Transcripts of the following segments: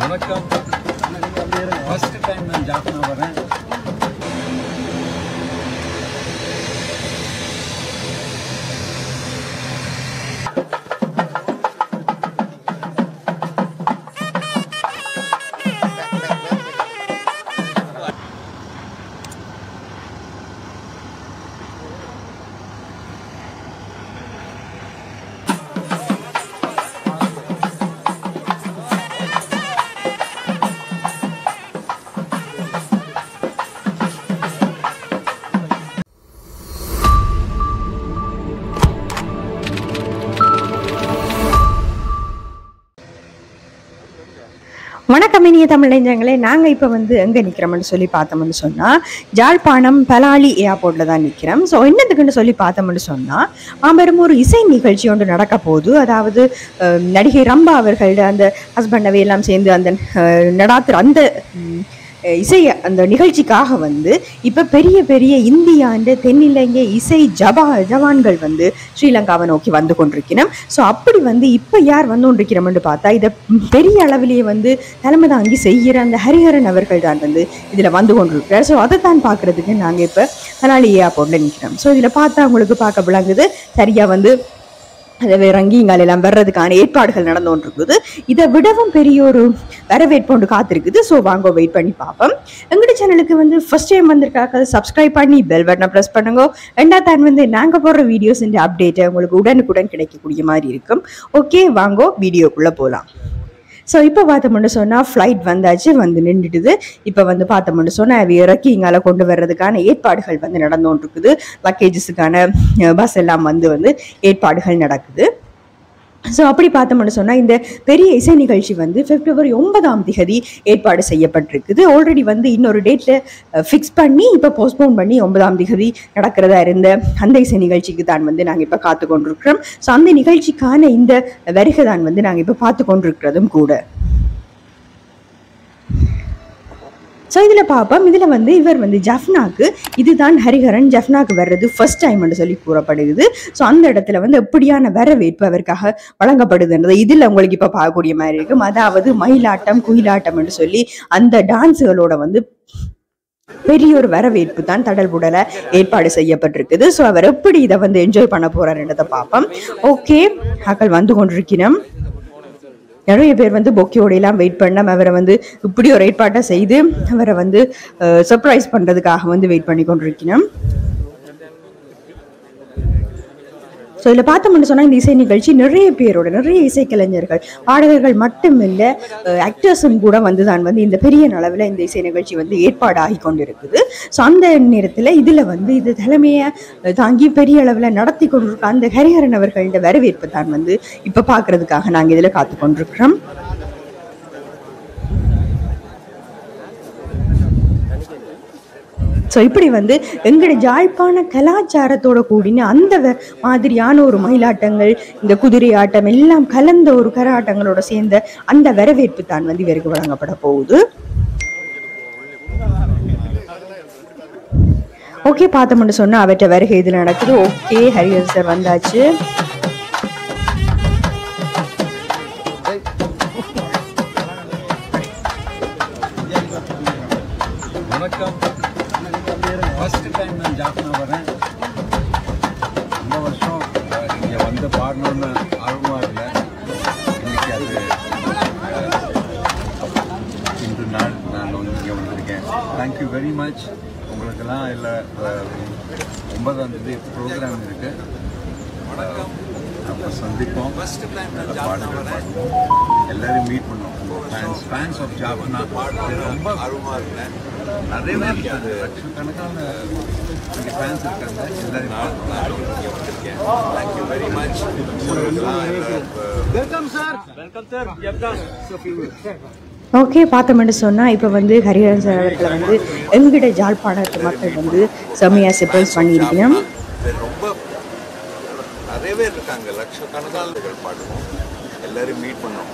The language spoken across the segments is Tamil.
வணக்கம். ஃபஸ்ட்டு டைம் நான் ஜாஃப்னா வரேன். இனிய தமிழ்ஞ்சங்களே நாங்கள் இப்போ வந்து எங்கே நிற்கிறோம்னு சொல்லி பார்த்தோம்னு சொன்னால் ஜாழ்ப்பாணம் பலாலி ஏர்போர்ட்டில் தான் நிற்கிறோம் ஸோ என்னத்துக்குன்னு சொல்லி பார்த்தோம்னு சொன்னால் மாபெரும் ஒரு இசை நிகழ்ச்சி ஒன்று நடக்க போது அதாவது நடிகை ரம்பா அவர்களோட அந்த ஹஸ்பண்டவை எல்லாம் சேர்ந்து அந்த நடாத்துற அந்த இசை அந்த நிகழ்ச்சிக்காக வந்து இப்போ பெரிய பெரிய இந்தியாண்ட தென்னிலங்கை இசை ஜபா ஜவான்கள் வந்து ஸ்ரீலங்காவை நோக்கி வந்து கொண்டிருக்கிறோம் ஸோ அப்படி வந்து இப்போ யார் வந்து கொண்டிருக்கிறோம்னு பார்த்தா இதை பெரிய அளவிலேயே வந்து தலைமை தாங்கி செய்கிற அந்த ஹரிஹரன் அவர்கள் தான் வந்து இதில் வந்து கொண்டிருக்கிறார். ஸோ அதை தான் பார்க்குறதுக்கு நாங்கள் இப்போ கனாலி ஏர்போர்ட்டில் நிற்கிறோம். ஸோ இதில் பார்த்தா உங்களுக்கு பார்க்க விளங்குது. சரியாக வந்து இறங்கி இங்கால எல்லாம் வர்றதுக்கான ஏற்பாடுகள் நடந்து கொண்டிருக்குது இதை விடவும் பெரிய ஒரு வரவேற்பு ஒன்று காத்திருக்குது. ஸோ வாங்க வெயிட் பண்ணி பார்ப்போம். எங்களுடைய சேனலுக்கு வந்து ஃபர்ஸ்ட் டைம் வந்திருக்காக்க சப்ஸ்கிரைப் பண்ணி பெல் பட்டனை ப்ரெஸ் பண்ணுங்க. ரெண்டாவது தான் வந்து நாங்கள் போடுற வீடியோஸ் அப்டேட்டை உங்களுக்கு உடனுக்குடன் கிடைக்கக்கூடிய மாதிரி இருக்கும். ஓகே வாங்கோ வீடியோக்குள்ளே போகலாம் ஸோ இப்போ பார்த்தோம்னு சொன்னால் ஃப்ளைட் வந்தாச்சு வந்து நின்றுட்டுது இப்போ வந்து பார்த்தோம்னு சொன்னால் அவை இறக்கி இங்கால கொண்டு வர்றதுக்கான ஏற்பாடுகள் வந்து நடந்து கொண்டிருக்குது லக்கேஜஸுக்கான பஸ் எல்லாம் வந்து வந்து ஏற்பாடுகள் நடக்குது. ஸோ அப்படி பார்த்தோம்னு சொன்னால் இந்த பெரிய இசை நிகழ்ச்சி வந்து பிப்ரவரி ஒன்பதாம் திகதி ஏற்பாடு செய்யப்பட்டிருக்குது. ஆல்ரெடி வந்து இன்னொரு டேட்டில் ஃபிக்ஸ் பண்ணி இப்போ போஸ்ட்போன் பண்ணி ஒன்பதாம் திகதி நடக்கிறதா இருந்த அந்த இசை நிகழ்ச்சிக்கு தான் வந்து நாங்கள் இப்போ காத்து கொண்டிருக்கிறோம். ஸோ அந்த நிகழ்ச்சிக்கான இந்த வருகை தான் வந்து நாங்கள் இப்போ பார்த்து கொண்டிருக்கிறதும் கூட. ஸோ இதில் பார்ப்போம் இதில் வந்து இவர் வந்து ஜஃப்னாக்கு இதுதான் ஹரிஹரன். ஜஃப்னாக்கு வர்றது ஃபர்ஸ்ட் டைம்னு சொல்லி கூறப்படுகிறது. ஸோ அந்த இடத்துல வந்து எப்படியான வரவேற்பு அவருக்காக வழங்கப்படுதுன்றது இதில் உங்களுக்கு இப்போ பார்க்கக்கூடிய மாதிரி இருக்கும் அதாவது மயிலாட்டம் குயிலாட்டம்னு சொல்லி அந்த டான்ஸுகளோட வந்து பெரிய ஒரு வரவேற்பு தான் தடல் உடல ஏற்பாடு செய்யப்பட்டிருக்குது. ஸோ அவர் எப்படி இதை வந்து என்ஜாய் பண்ண போறாருன்றதை பார்ப்போம் ஓகே அக்கள் வந்து கொண்டிருக்கிறோம் நிறைய பேர் வந்து பொக்கியோடையெல்லாம் வெயிட் பண்ண அவரை வந்து இப்படி ஒரு ஏற்பாட்டை செய்து அவரை வந்து சர்ப்ரைஸ் பண்ணுறதுக்காக வந்து வெயிட் பண்ணி கொண்டிருக்கிறோம் ஸோ இதில் பார்த்தோம்னு சொன்னால் இந்த இசை நிகழ்ச்சி நிறைய பேரோட நிறைய இசைக்கலைஞர்கள் பாடகர்கள் மட்டும் இல்லை ஆக்டர்ஸும் கூட வந்து தான் வந்து இந்த பெரிய அளவில் இந்த இசை நிகழ்ச்சி வந்து ஏற்பாடாகி கொண்டிருக்குது. ஸோ அந்த நேரத்தில் இதில் வந்து இது தலைமையை தாங்கி பெரிய அளவில் நடத்தி கொண்டிருக்க அந்த ஹரிஹரன் அவர்களோட வரவேற்பு தான் வந்து இப்போ பார்க்கறதுக்காக நாங்கள் இதில் காத்து கொண்டிருக்கிறோம் ஸோ இப்படி வந்து எங்களுடைய ஜாழ்ப்பாண கலாச்சாரத்தோட கூடின அந்த வ- மாதிரியான ஒரு மயிலாட்டங்கள் இந்த குதிரை ஆட்டம் எல்லாம் கலந்த ஒரு கராட்டங்களோட சேர்ந்த அந்த வரவேற்பு தான் வந்து இவருக்கு வழங்கப்பட போகுது. ஓகே பார்த்தோம்னு சொன்னால் அவற்றை வருகை இதில் நடக்குது. ஓகே ஹரிஹர் சார் வந்தாச்சு. வெரி மச் உங்களுக்கெல்லாம் இல்லை ஒன்பதாம் தேதி ப்ரோக்ராம் இருக்கு. அப்போ சந்திப்போம். பாடல்கள் பாடுவோம். எல்லாரும் மீட் பண்ணோம் உங்கள் ஃபேன்ஸ் ஃபேன்ஸ் ஆஃப் ஜாப்னா ரொம்ப ஆர்வமாக இருந்தேன் நிறைய பேர் இருக்காங்க. லட்சக்கணக்கான இங்கே ஃபேன்ஸ் இருக்காங்க. எல்லாரும் வந்திருக்கேன். தேங்க்யூ வெரி மச் ஓகே பார்த்தோம்னு சொன்னால் இப்போ வந்து ஹரிஹரன் சார் அவர்களை வந்து எங்கிட்ட ஜாழ்ப்பாணத்து மக்கள் வந்து செம்மையாக சர்ப்ரைஸ் பண்ணியிருக்கணும். ரொம்ப நிறைய பேர் இருக்காங்க. லட்சக்கணக்கான பாடுவோம். எல்லாரும் மீட் பண்ணோம்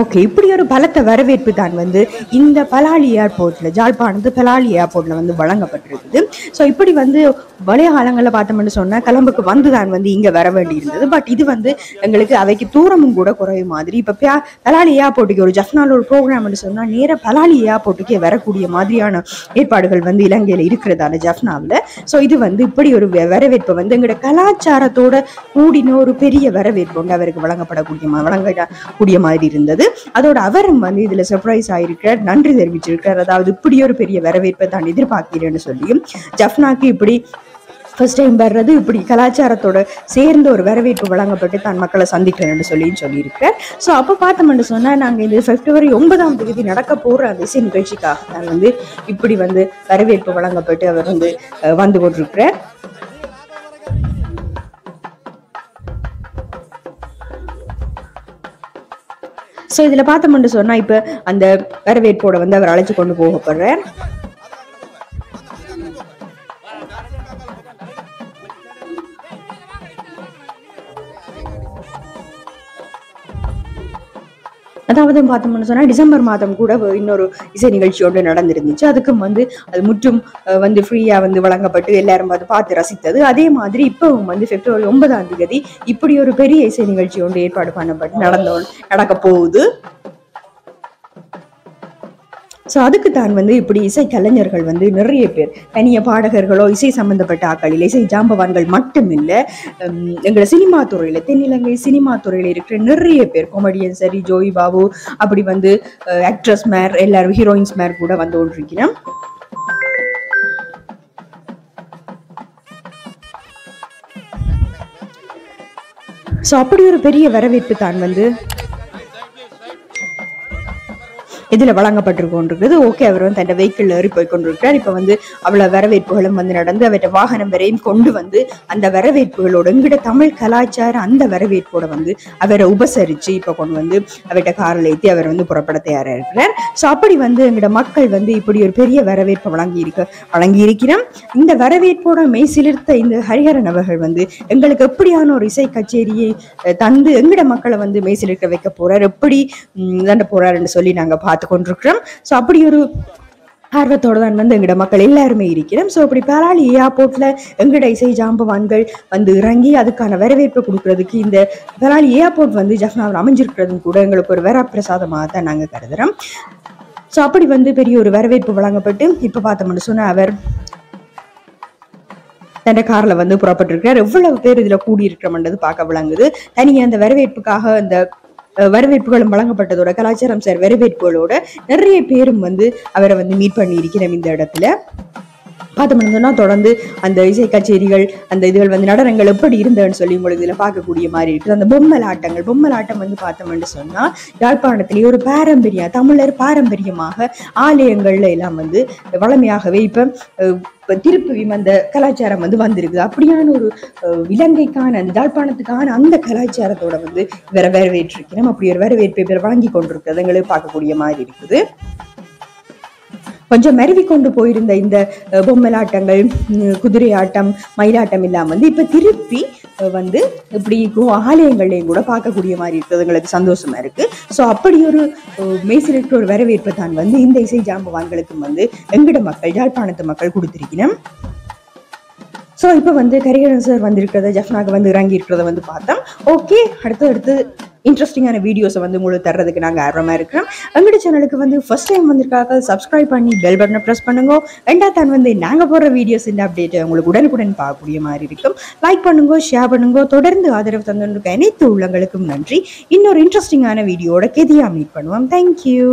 ஓகே இப்படி ஒரு பலத்த வரவேற்பு தான் வந்து இந்த பலாலி ஏர்போர்ட்டில் ஜாழ்ப்பாணத்து பலாலி ஏர்போர்ட்டில் வந்து வழங்கப்பட்டிருக்குது. ஸோ இப்படி வந்து பழைய காலங்களில் பார்த்தோம்னு சொன்னால் கிளம்புக்கு வந்து தான் வந்து இங்கே வர வேண்டியிருந்தது. பட் இது வந்து எங்களுக்கு அவைக்கு தூரமும் கூட குறைய மாதிரி. இப்போ பியா பலாலி ஏர்போர்ட்டுக்கு ஒரு ஜஃப்னால ஒரு ப்ரோக்ராம்னு சொன்னால் நேராக பலாலி ஏர்போர்ட்டுக்கே வரக்கூடிய மாதிரியான ஏற்பாடுகள் வந்து இலங்கையில் இருக்கிறதால ஜஃப்னாவில். ஸோ இது வந்து இப்படி ஒரு வரவேற்பு வந்து எங்களோட கலாச்சாரத்தோட கூடின ஒரு பெரிய வரவேற்பு வந்து அவருக்கு வழங்கப்படக்கூடிய வழங்கக்கூடிய மாதிரி இருந்தது. அதோட அவரும் வந்து இதுல சர்ப்ரைஸ் ஆயிருக்கார் நன்றி தெரிவிச்சிருக்கார். அதாவது இப்படி ஒரு பெரிய வரவேற்பை தான் எதிர்பார்க்கிறேன்னு சொல்லியும் ஜஃப்னாக்கு இப்படி ஃபர்ஸ்ட் டைம் வர்றது இப்படி கலாச்சாரத்தோட சேர்ந்து ஒரு வரவேற்பு வழங்கப்பட்டு தான் மக்களை சந்திக்கிறேன்னு சொல்லி சொல்லியிருக்கார் ஸோ அப்போ பார்த்தோம்னு சொன்னால் நாங்கள் இந்த பிப்ரவரி ஒன்பதாம் தேதி நடக்க போகிற அந்த இசை நிகழ்ச்சிக்காக தான் வந்து இப்படி வந்து வரவேற்பு வழங்கப்பட்டு அவர் வந்து வந்து கொண்டிருக்கிறார். ஸோ இதில் பார்த்தோம்னு சொன்னால் இப்போ அந்த வரவேற்போட வந்து அவர் அழைச்சி கொண்டு போகப்படுறார். அதாவது பார்த்தோம்னு சொன்னால் டிசம்பர் மாதம் கூட இன்னொரு இசை நிகழ்ச்சி ஒன்று நடந்திருந்துச்சு. அதுக்கும் வந்து அது முற்றும் வந்து ஃப்ரீயாக வந்து வழங்கப்பட்டு எல்லாரும் வந்து பார்த்து ரசித்தது. அதே மாதிரி இப்போவும் வந்து பிப்ரவரி ஒன்பதாம் தேதி இப்படி ஒரு பெரிய இசை நிகழ்ச்சி ஒன்று ஏற்பாடு பண்ணப்பட்டு நடந்த நடக்க போகுது. ஸோ அதுக்கு தான் வந்து இப்படி இசை கலைஞர்கள் வந்து நிறைய பேர் தனிய பாடகர்களோ இசை சம்பந்தப்பட்ட ஆக்களில் இசை ஜாம்பவான்கள் மட்டும் இல்லை எங்களோட சினிமா துறையில் தென்னிலங்கை சினிமா துறையில் இருக்கிற நிறைய பேர் கொமெடியன் சரி ஜோய் பாபு அப்படி வந்து ஆக்ட்ரஸ் மேர் எல்லாரும் ஹீரோயின்ஸ் மேர் கூட வந்து கொண்டிருக்கிறோம் ஸோ அப்படி ஒரு பெரிய வரவேற்பு தான் வந்து இதில் வழங்கப்பட்டிருக்கோன்றது ஓகே அவர் வந்து தன் வெஹிக்கிள் ஏறி போய் கொண்டிருக்கிறார் இப்போ வந்து அவ்வளோ வரவேற்புகளும் வந்து நடந்து அவர்கிட்ட வாகனம் வரையும் கொண்டு வந்து அந்த வரவேற்புகளோட எங்கிட்ட தமிழ் கலாச்சார அந்த வரவேற்போட வந்து அவரை உபசரித்து இப்போ கொண்டு வந்து அவர்கிட்ட காரில் ஏற்றி அவர் வந்து புறப்பட தயாராக இருக்கிறார். ஸோ அப்படி வந்து எங்கிட்ட மக்கள் வந்து இப்படி ஒரு பெரிய வரவேற்பை வழங்கி இருக்க வழங்கி இருக்கிறோம் இந்த வரவேற்போட மெய் சிலிர்த்த இந்த ஹரிஹரன் அவர்கள் வந்து எங்களுக்கு எப்படியான ஒரு இசை கச்சேரியை தந்து எங்கிட மக்களை வந்து மெய் சிலிர்க்க வைக்க போறார்? எப்படி ம், தண்ட போறாருன்னு சொல்லி நாங்க பார்த்து கொண்டிருக்கிறோம் ஸோ அப்படி ஒரு ஆர்வத்தோட தான் வந்து எங்கட மக்கள் எல்லாருமே இருக்கிறோம். ஸோ அப்படி பலாலி ஏர்போர்ட்ல எங்கட இசை ஜாம்பவான்கள் வந்து இறங்கி அதுக்கான வரவேற்பு கொடுக்கறதுக்கு இந்த பலாலி ஏர்போர்ட் வந்து ஜஃப்னாவில் அமைஞ்சிருக்கிறதும் கூட எங்களுக்கு ஒரு வரப்பிரசாதமாக தான் நாங்கள் கருதுறோம். ஸோ அப்படி வந்து பெரிய ஒரு வரவேற்பு வழங்கப்பட்டு இப்போ பார்த்தோம்னு சொன்னால் அவர் தன்னை கார்ல வந்து புறப்பட்டிருக்கிறார். எவ்வளவு பேர் இதுல கூடியிருக்கிறோம்ன்றது பார்க்க விளங்குது. தனியாக அந்த வரவேற்புக்காக அந்த வரவேற்புகளும் வழங்கப்பட்டதோட கலாச்சாரம் சார் வரவேற்புகளோட நிறைய பேரும் வந்து அவரை வந்து மீட் பண்ணி இருக்கிறோம் இந்த இடத்துல. பார்த்தோம்னா தொடர்ந்து அந்த இசை கச்சேரிகள் அந்த இதுகள் வந்து நடனங்கள் எப்படி இருந்ததுன்னு சொல்லி உங்களுக்கு இதில் பார்க்கக்கூடிய மாதிரி இருக்குது. அந்த பொம்மல் ஆட்டங்கள் பொம்மல் ஆட்டம் வந்து பார்த்தோம்னு சொன்னா யாழ்ப்பாணத்திலேயே ஒரு பாரம்பரிய தமிழர் பாரம்பரியமாக ஆலயங்கள்ல எல்லாம் வந்து வளமையாகவே இப்போ இப்போ திருப்பியும் அந்த கலாச்சாரம் வந்து வந்திருக்குது. அப்படியான ஒரு அஹ், இலங்கைக்கான அந்த யாழ்ப்பாணத்துக்கான அந்த கலாச்சாரத்தோட வந்து வேற வரவேற்றிருக்கிறோம். அப்படி ஒரு வரவேற்பை இவர் வழங்கி கொண்டிருக்கிறது பார்க்கக்கூடிய மாதிரி இருக்குது. கொஞ்சம் மருவி கொண்டு போயிருந்த இந்த பொம்மலாட்டங்கள் குதிரை ஆட்டம் மயிலாட்டம் இல்லாமல் வந்து இப்ப திருப்பி அஹ், வந்து இப்படி கோ- ஆலயங்கள்லையும் கூட பார்க்கக்கூடிய மாதிரி இருக்கிறதுங்களுக்கு சந்தோஷமா இருக்கு. ஸோ அப்படி ஒரு மெய்சிலிருக்க ஒரு வரவேற்பு தான் வந்து இந்த இசை ஜாம்பவான்களுக்கும் வந்து எங்கட மக்கள் யாழ்ப்பாணத்து மக்கள் கொடுத்திருக்கிறேன் ஸோ இப்போ வந்து கரிகரன் சார் வந்திருக்கிறத ஜஃப்னாக்கு வந்து இறங்கி இருக்கிறத வந்து பார்த்தோம். ஓகே அடுத்து அடுத்து இன்ட்ரெஸ்டிங்கான வீடியோஸை வந்து உங்களுக்கு தர்றதுக்கு நாங்கள் ஆர்வமாக இருக்கிறோம். எங்களோட சேனலுக்கு வந்து ஃபஸ்ட் டைம் வந்திருக்காங்க சப்ஸ்கிரைப் பண்ணி பெல் பட்டனை ப்ரெஸ் பண்ணுங்க. ரெண்டாவது தான் வந்து நாங்கள் போடுற வீடியோஸ் இந்த அப்டேட்டை உங்களுக்கு உடனுக்குடன் பார்க்கக்கூடிய மாதிரி இருக்கும். லைக் பண்ணுங்க ஷேர் பண்ணுங்க. தொடர்ந்து ஆதரவு தந்துருக்க அனைத்து உள்ளங்களுக்கும் நன்றி. இன்னொரு இன்ட்ரெஸ்டிங்கான வீடியோட கெதியாக மீட் பண்ணுவோம். தேங்க்யூ